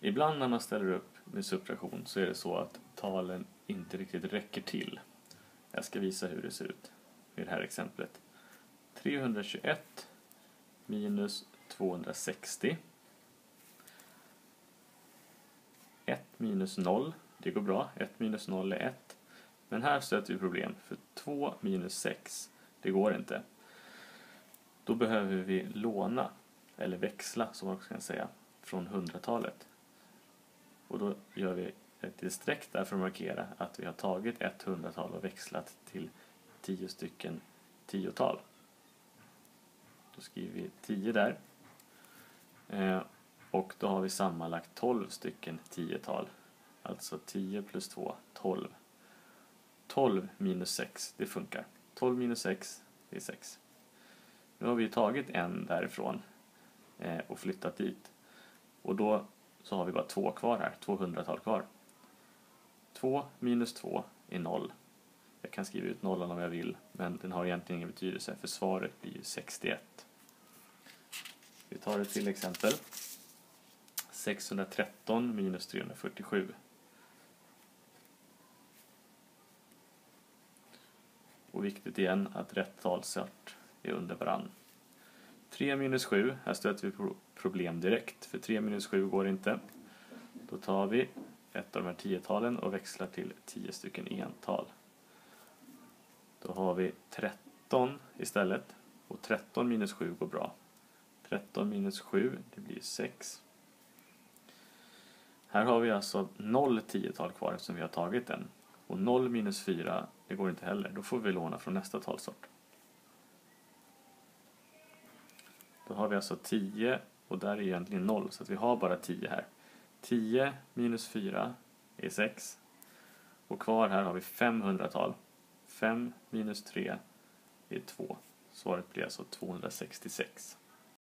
Ibland när man ställer upp med subtraktion så är det så att talen inte riktigt räcker till. Jag ska visa hur det ser ut i det här exemplet. 321 minus 260 1 minus 0, det går bra. 1 minus 0 är 1. Men här stöter vi problem, för 2 minus 6, det går inte. Då behöver vi låna, eller växla som man också kan säga, från hundratalet. Och då gör vi ett streck där för att markera att vi har tagit ett hundratal och växlat till tio stycken tiotal. Då skriver vi 10 där. Eh, och då har vi sammanlagt 12 stycken tiotal. Alltså 10 plus 2, 12. 12 minus 6, det funkar. 12 minus 6, det är 6. Nu har vi tagit en därifrån eh, och flyttat dit. Och då så har vi bara två kvar här, två hundratal kvar. 2 minus 2 är 0. Jag kan skriva ut nollan om jag vill, men den har egentligen ingen betydelse för svaret blir ju 61. Vi tar ett till exempel. 613 minus 347. Och viktigt igen att rätt talsort är under varann. 3 minus 7, här stöter vi på problem direkt, för 3 minus 7 går inte. Då tar vi ett av de här tiotalen och växlar till 10 stycken ental. Då har vi 13 istället, och 13 minus 7 går bra. 13 minus 7, det blir 6. Här har vi alltså 0 tiotal kvar eftersom vi har tagit den. Och 0 minus 4, det går inte heller. Då får vi låna från nästa talsort. Då har vi alltså 10 och där är egentligen 0 så att vi har bara 10 här. 10 minus 4 är 6. Och kvar här har vi 500-tal. 5 minus 3 är 2. Svaret blir alltså 266.